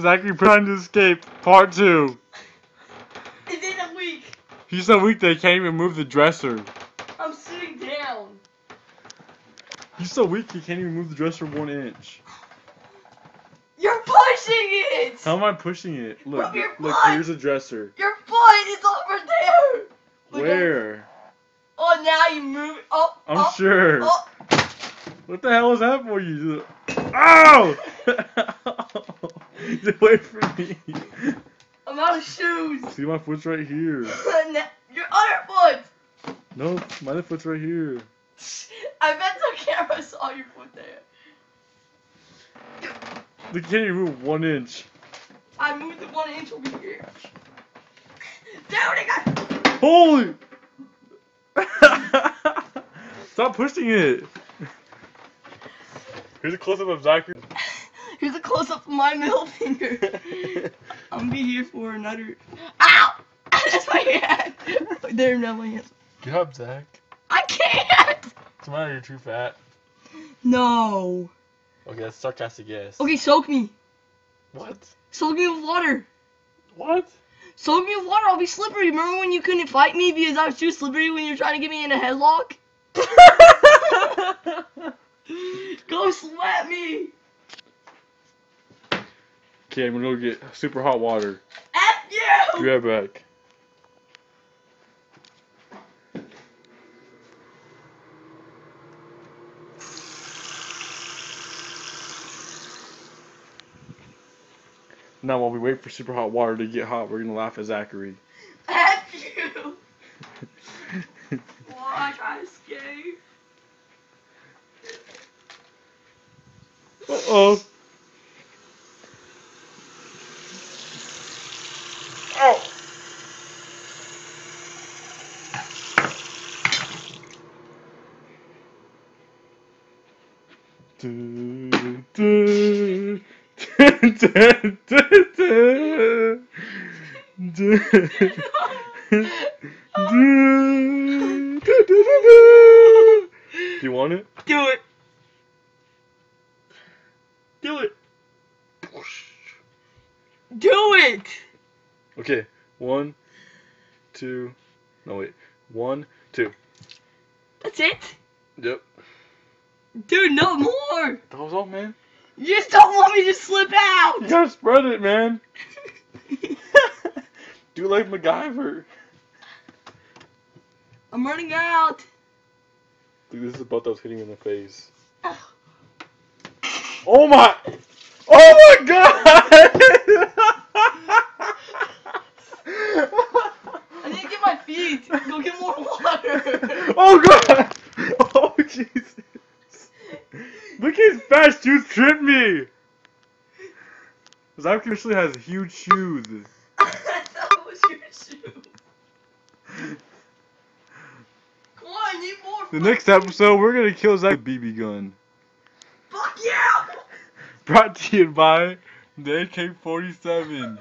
Zachary trying to escape. Part two. In a week. He's so weak they can't even move the dresser. I'm sitting down. He's so weak he can't even move the dresser one inch. You're pushing it. How am I pushing it? Look, look. foot. Here's a dresser. Your foot is over there. Look, Where? Oh, now you move it up. I'm up, sure. up. What the hell is that for you? Ow! Get away from me. I'm out of shoes. See, my foot's right here. Your other foot. No, my other foot's right here. I bet the camera saw your foot there. They can't even move one inch. I moved the one inch over here. Dude, it got. Holy! Stop pushing it. Here's a close up of Zachary. Here's a close up of my middle finger. I'm gonna be here for another. Ow! That's my hand. There, now my hands. Get up, Zach. I can't. What's the matter? You're too fat. No. Okay, that's sarcastic, yes. Okay, soak me. What? Soak me with water. What? Soak me with water. I'll be slippery. Remember when you couldn't fight me because I was too slippery when you were trying to get me in a headlock? Go slap me. Okay, I'm gonna go get super hot water. F Be right back. Now, while we wait for super hot water to get hot, we're gonna laugh at Zachary. F you. Why try to escape? Uh. Oh. Du, du, du. Do you want it? Do it. Do it. Do it. Okay, one, two, no wait, one, two. That's it. Yep. Dude, no more. That was all, man. You just don't want me to slip out. You gotta spread it, man. Do like MacGyver. I'm running out. Dude, this is about that was hitting me in the face. Oh my! Oh my god! I need to get my feet. Go get more water. oh god! Oh Jesus! Look at his fast shoes trip me! Zach actually has huge shoes. that was your shoe. Come on, I need more. The next episode, we're gonna kill a BB gun. Fuck yeah. Brought to you by the AK-47.